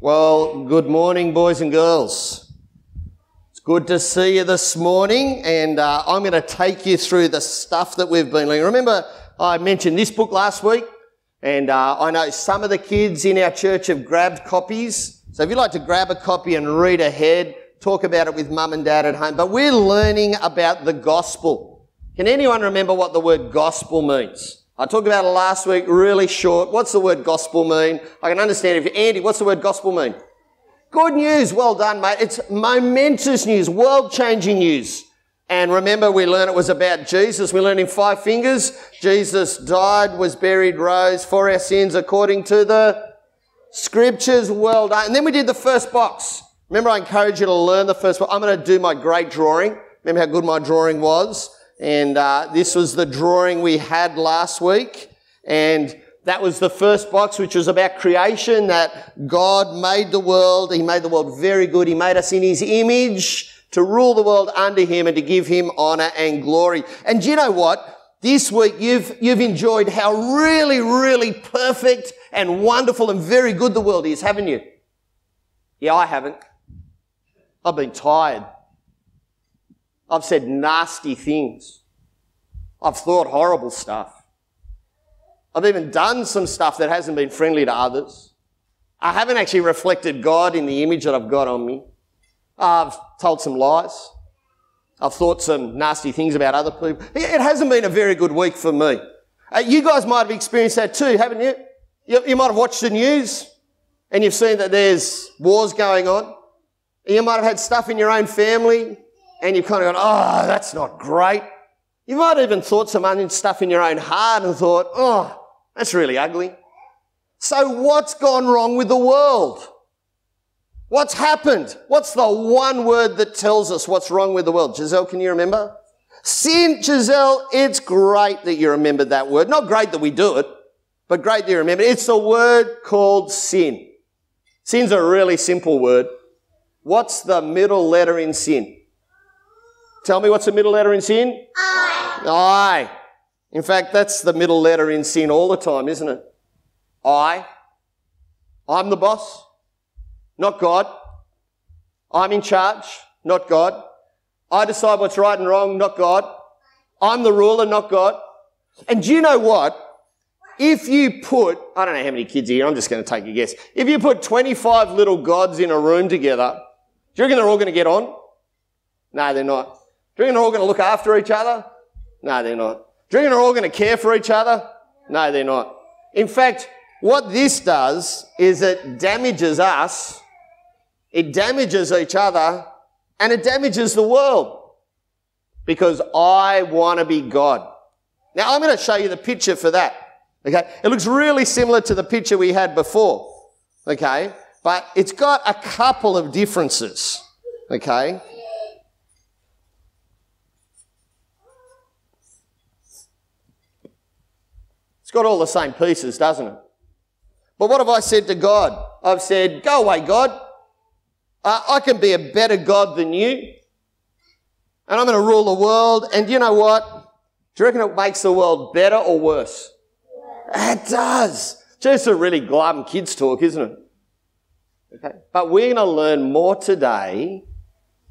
Well, good morning, boys and girls. It's good to see you this morning, and uh, I'm going to take you through the stuff that we've been learning. Remember, I mentioned this book last week, and uh, I know some of the kids in our church have grabbed copies. So if you'd like to grab a copy and read ahead, talk about it with mum and dad at home. But we're learning about the gospel. Can anyone remember what the word gospel means? I talked about it last week, really short. What's the word gospel mean? I can understand if Andy, what's the word gospel mean? Good news. Well done, mate. It's momentous news, world changing news. And remember, we learned it was about Jesus. We learned in five fingers. Jesus died, was buried, rose for our sins according to the scriptures. Well done. And then we did the first box. Remember, I encourage you to learn the first box. I'm going to do my great drawing. Remember how good my drawing was? And uh, this was the drawing we had last week. And that was the first box, which was about creation, that God made the world. He made the world very good. He made us in His image to rule the world under Him and to give Him honor and glory. And do you know what? This week you've, you've enjoyed how really, really perfect and wonderful and very good the world is, haven't you? Yeah, I haven't. I've been tired. I've said nasty things. I've thought horrible stuff. I've even done some stuff that hasn't been friendly to others. I haven't actually reflected God in the image that I've got on me. I've told some lies. I've thought some nasty things about other people. It hasn't been a very good week for me. Uh, you guys might have experienced that too, haven't you? you? You might have watched the news and you've seen that there's wars going on. You might have had stuff in your own family and you've kind of gone, oh, that's not great. You might even thought some onion stuff in your own heart and thought, oh, that's really ugly. So what's gone wrong with the world? What's happened? What's the one word that tells us what's wrong with the world? Giselle, can you remember? Sin, Giselle, it's great that you remember that word. Not great that we do it, but great that you remember. It's the word called sin. Sin's a really simple word. What's the middle letter in sin? Tell me what's the middle letter in sin? I. I. In fact, that's the middle letter in sin all the time, isn't it? I. I'm the boss, not God. I'm in charge, not God. I decide what's right and wrong, not God. I'm the ruler, not God. And do you know what? If you put, I don't know how many kids here, I'm just going to take a guess. If you put 25 little gods in a room together, do you reckon they're all going to get on? No, they're not. Do you they're all going to look after each other? No, they're not. Do you they're all going to care for each other? No, they're not. In fact, what this does is it damages us, it damages each other, and it damages the world. Because I want to be God. Now, I'm going to show you the picture for that. Okay? It looks really similar to the picture we had before. Okay? But it's got a couple of differences. Okay? Got all the same pieces, doesn't it? But what have I said to God? I've said, go away, God. Uh, I can be a better God than you. And I'm going to rule the world. And you know what? Do you reckon it makes the world better or worse? It does. Just a really glum kids talk, isn't it? Okay. But we're going to learn more today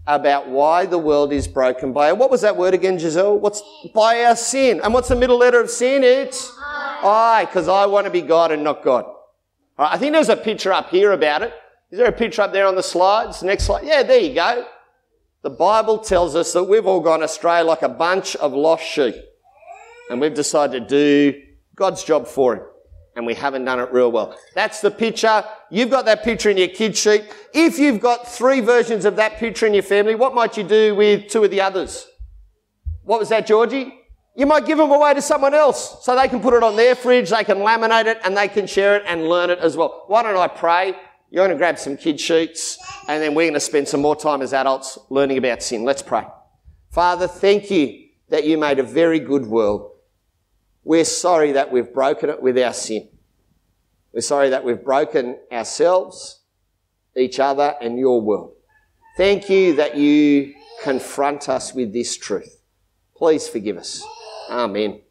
about why the world is broken by what was that word again, Giselle? What's by our sin? And what's the middle letter of sin? It's I, because I want to be God and not God. All right, I think there's a picture up here about it. Is there a picture up there on the slides? Next slide. Yeah, there you go. The Bible tells us that we've all gone astray like a bunch of lost sheep. And we've decided to do God's job for him and we haven't done it real well. That's the picture. You've got that picture in your kid sheet. If you've got three versions of that picture in your family, what might you do with two of the others? What was that, Georgie? You might give them away to someone else so they can put it on their fridge, they can laminate it, and they can share it and learn it as well. Why don't I pray? You're going to grab some kid sheets, and then we're going to spend some more time as adults learning about sin. Let's pray. Father, thank you that you made a very good world. We're sorry that we've broken it with our sin. We're sorry that we've broken ourselves, each other, and your world. Thank you that you confront us with this truth. Please forgive us. Amém.